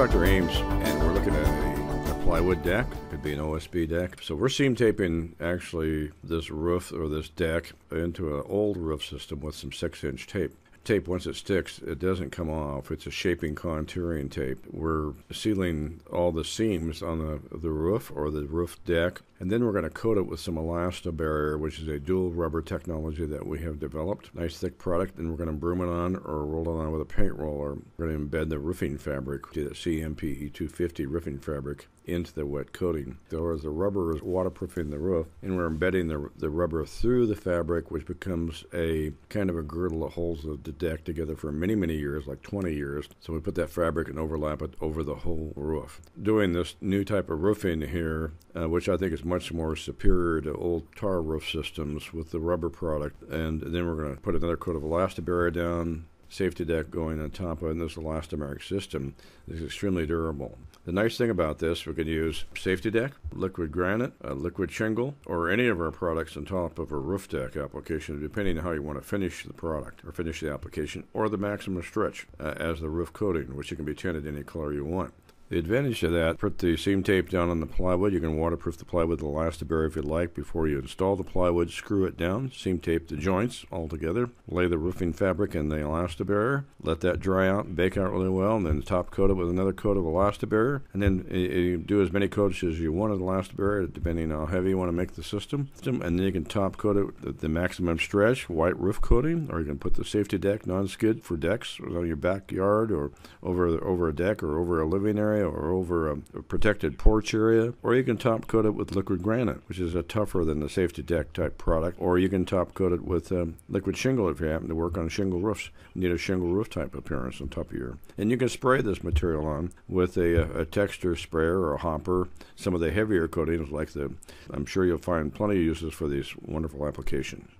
Dr. Ames, and we're looking at a, a plywood deck. It could be an OSB deck. So we're seam taping actually this roof or this deck into an old roof system with some six inch tape tape, once it sticks, it doesn't come off. It's a shaping contouring tape. We're sealing all the seams on the, the roof or the roof deck, and then we're going to coat it with some Elastobarrier, which is a dual rubber technology that we have developed. Nice thick product, and we're going to broom it on or roll it on with a paint roller. We're going to embed the roofing fabric, the CMP E250 roofing fabric, into the wet coating. So as the rubber is waterproofing the roof, and we're embedding the, the rubber through the fabric, which becomes a kind of a girdle that holds the, the deck together for many, many years, like 20 years. So we put that fabric and overlap it over the whole roof. Doing this new type of roofing here, uh, which I think is much more superior to old tar roof systems with the rubber product. And then we're going to put another coat of Elastobarrier down, safety deck going on top of it, and this elastomeric system is extremely durable. The nice thing about this, we can use safety deck, liquid granite, liquid shingle, or any of our products on top of a roof deck application, depending on how you want to finish the product or finish the application, or the maximum stretch uh, as the roof coating, which you can be tinted any color you want. The advantage of that, put the seam tape down on the plywood. You can waterproof the plywood with Elastobarrier if you like. Before you install the plywood, screw it down, seam tape the joints all together, lay the roofing fabric in the Elastobarrier, let that dry out, bake out really well, and then top coat it with another coat of Elastobarrier. And then eh, eh, you do as many coats as you want of Elastobarrier, depending on how heavy you want to make the system. And then you can top coat it with the maximum stretch, white roof coating, or you can put the safety deck, non-skid for decks on your backyard or over, over a deck or over a living area area or over a, a, protected porch area, or you can top coat it with liquid granite, which is a tougher than the safety deck type product, or you can top coat it with um, liquid shingle if you happen to work on shingle roofs. You need a shingle roof type appearance on top of your. And you can spray this material on with a, a texture sprayer or a hopper. Some of the heavier coatings, like the, I'm sure you'll find plenty of uses for these wonderful applications.